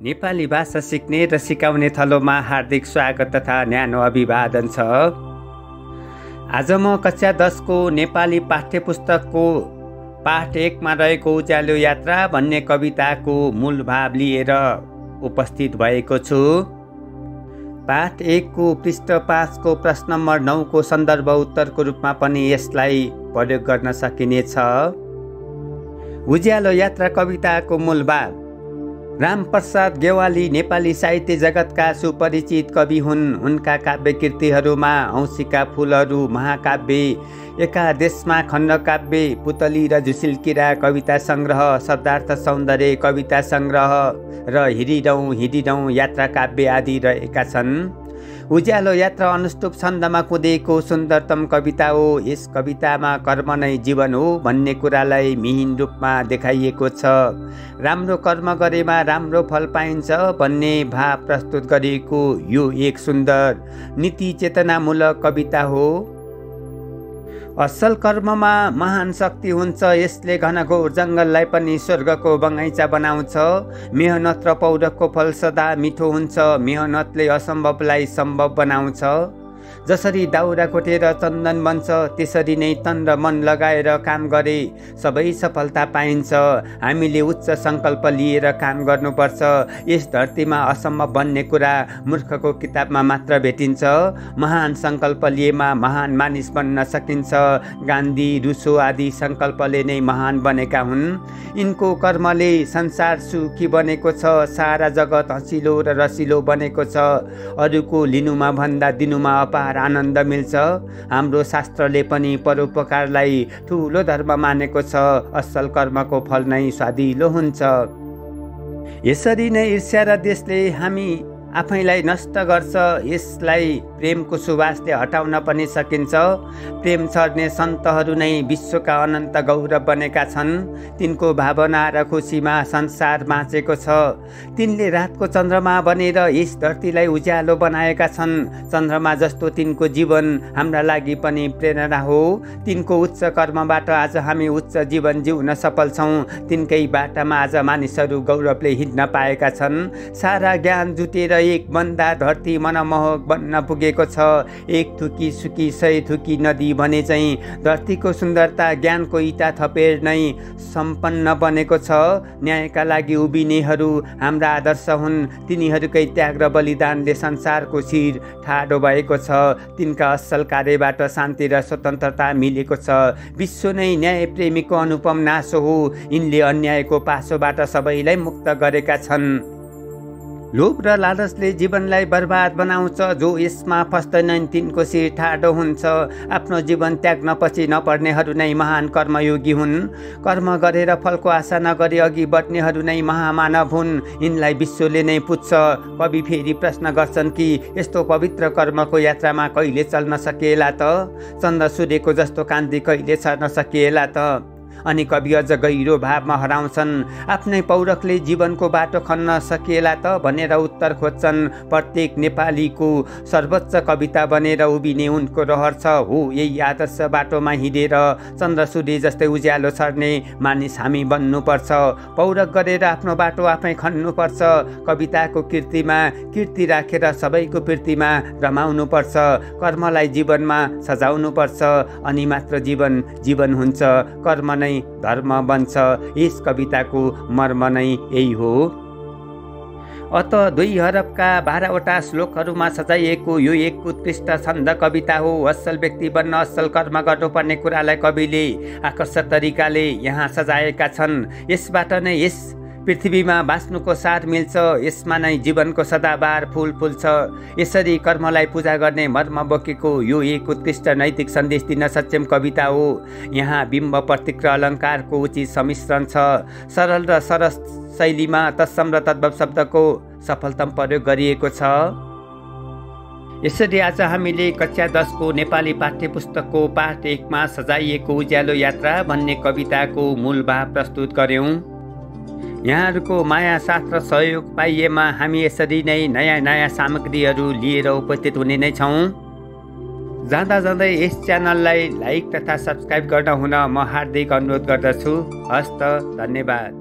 नेपाली भाषा सिक्ने र सिकाउने थलोमा हार्दिक स्वागत तथा न्यानो अभिवादन छ। आज म कक्षा दसको नेपाली पाठ्य पुस्तकको पाठ एकमा रहेको उज्यालो यात्रा भन्ने कविताको मूल भाव लिएर उपस्थित भएको छु। पाठ एकको पृष्ठ पाँचको प्रश्न नम्बर नौको सन्दर्भ उत्तरको रूपमा पनि यसलाई प्रयोग गर्न सकिनेछ। उज्यालो यात्रा कविताको मूल भाव रामप्रसाद गेवाली नेपाली साहित्य जगतका सुपरिचित कवि हुन्। उनका काव्य कृतिहरूमा औँसीका फुलहरू महाकाव्य एकादेशमा खण्डकाव्य पुतली र झुसिल्किरा कविता सङ्ग्रह शब्दार्थ सौन्दर्य कविता सङ्ग्रह र हिँडिरौँ हिँडिरौँ यात्रा काव्य आदि रहेका छन्। उज्यालो यात्रा अनुष्टुप छन्दमा कुदेको सुन्दरतम कविता हो। यस कवितामा कर्म नै जीवन हो भन्ने कुरालाई मिहिन रूपमा देखाइएको छ। राम्रो कर्म गरेमा राम्रो फल पाइन्छ भन्ने भाव प्रस्तुत गरिएको यो एक सुन्दर नीति चेतनामूलक कविता हो। असल कर्ममा महान शक्ति हुन्छ यसले घनघोर जङ्गललाई पनि स्वर्गको बगैँचा बनाउँछ। मेहनत र पौरखको फल सदा मिठो हुन्छ मेहनतले असम्भवलाई सम्भव बनाउँछ। जसरी दाउरा कोटेर चन्दन बन्छ त्यसरी नै तन र मन लगाएर काम गरे। सबै सफलता पाइन्छ। हामीले उच्च सङ्कल्प लिएर काम गर्नुपर्छ। यस धरतीमा असम्भव भन्ने कुरा मूर्खको किताबमा मात्र भेटिन्छ। महान सङ्कल्प लिएमा महान मानिस बन्न सकिन्छ। गान्धी रुसो आदि सङ्कल्पले नै महान बनेका हुन्। यिनको कर्मले संसार सुखी बनेको छ। सारा जगत हँसिलो र रसिलो बनेको छ। अरूको लिनुमा भन्दा दिनुमा अपार अपार आनन्द मिल्छ। हाम्रो शास्त्रले पनि परोपकारलाई ठुलो धर्म मानेको छ। असल कर्मको फल नै स्वादिलो हुन्छ। यसरी नै ईर्ष्या र देशले हामी आफैलाई नष्ट गर्छ। यसलाई प्रेमको सुवासले हटाउन पनि सकिन्छ। प्रेम छर्ने सन्तहरू नै विश्वका अनन्त गौरव बनेका छन्। तिनको भावना र खुसीमा संसार बाँचेको छ। तिनले रातको चन्द्रमा बनेर यस धरतीलाई उज्यालो बनाएका छन्। चन्द्रमा जस्तो तिनको जीवन हाम्रा लागि पनि प्रेरणा हो। तिनको उच्च कर्मबाट आज हामी उच्च जीवन जिउन सफल छौँ। तिनकै बाटामा आज मानिसहरू गौरवले हिँड्न पाएका छन्। सारा ज्ञान जुटेर एक बन्दा धरती मनमोहक बन्न पुगेको छ। एक थुकी सुकी सय थुकी नदी भने चाहिँ धरतीको सुन्दरता ज्ञानको इटा थपेर नै सम्पन्न बनेको छ। न्यायका लागि उभिनेहरू हाम्रा आदर्श हुन्। तिनीहरूकै त्याग र बलिदानले संसारको शिर ठाडो भएको छ। तिनका असल कार्यबाट शान्ति र स्वतन्त्रता मिलेको छ। विश्व नै न्याय प्रेमीको अनुपम नासो हो। यिनले अन्यायको पासोबाट सबैलाई मुक्त गरेका छन्। लोभ र लालचले जीवनलाई बर्बाद बनाउँछ जो यसमा फस्दैनन् तिनको शिर ठाडो हुन्छ। आफ्नो जीवन त्याग्न पछि नपर्नेहरू नै महान कर्मयोगी हुन्। कर्म गरेर फलको आशा नगरी अघि बढ्नेहरू नै महामानव हुन्। यिनलाई विश्वले नै पुज्छ। कवि फेरि प्रश्न गर्छन् कि यस्तो पवित्र कर्मको यात्रामा कहिले चल्न सकिएला त? चन्द्र सूर्यको जस्तो कान्ति कहिले छर्न सकिएला त? अनि कवि अझ गहिरो भावमा हराउँछन्। आफ्नै पौरखले जीवनको बाटो खन्न सकिएला त भनेर उत्तर खोज्छन्। प्रत्येक नेपालीको सर्वोच्च कविता बनेर उभिने उनको रहर छ। हो यही आदर्श बाटोमा हिँडेर चन्द्र सूर्य जस्तै उज्यालो छर्ने मानिस हामी बन्नुपर्छ। पौरख गरेर आफ्नो बाटो आफै खन्नुपर्छ। कविताको कृतिमा कीर्ति राखेर सबैको कृतिमा रमाउनुपर्छ। कर्मलाई जीवनमा सजाउनुपर्छ। अनि मात्र जीवन जीवन हुन्छ। कर्म नै नै धर्म बन्छ। यस कविताको मर्म नै यही हो। अत दुई हरबका बाह्रवटा श्लोकहरूमा सजाइएको यो एक उत्कृष्ट छन्द कविता हो। असल व्यक्ति बन्न असल कर्म गर्नुपर्ने कुरालाई कविले आकर्षक तरिकाले यहाँ सजाएका छन्। यसबाट नै यस पृथ्वीमा बाँच्नुको साथ मिल्छ यसमा नै जीवनको सदाबार फुल फुल्छ। यसरी कर्मलाई पूजा गर्ने मर्म बोकेको यो एक उत्कृष्ट नैतिक सन्देश दिन सक्षम कविता हो। यहाँ बिम्ब प्रतीक र अलङ्कारको उचित सम्मिश्रण छ। सरल र सरस शैलीमा तत्सम र तद्भव शब्दको सफलतम प्रयोग गरिएको छ। यसरी आज हामीले कक्षा दसको नेपाली पाठ्य पुस्तकको पाठ एकमा सजाइएको उज्यालो यात्रा भन्ने कविताको मूल भाव प्रस्तुत गऱ्यौँ। यहाँहरूको माया साथ र सहयोग पाइएमा हामी यसरी नै नयाँ नयाँ सामग्रीहरू लिएर उपस्थित हुने नै छौँ। जाँदा जाँदै यस च्यानललाई लाइक तथा सब्सक्राइब गर्न हुन म हार्दिक अनुरोध गर्दछु। हस्त धन्यवाद।